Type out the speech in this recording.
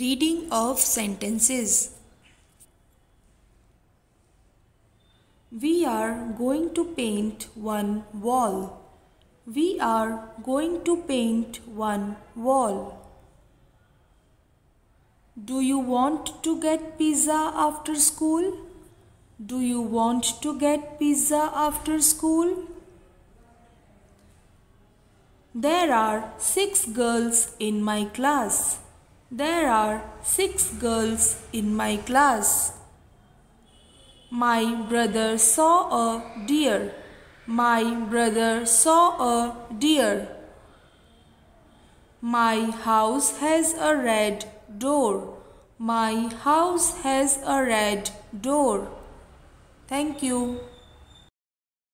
Reading of sentences. We are going to paint one wall. We are going to paint one wall. Do you want to get pizza after school? Do you want to get pizza after school? There are six girls in my class. There are six girls in my class. My brother saw a deer. My brother saw a deer. My house has a red door. My house has a red door. Thank you.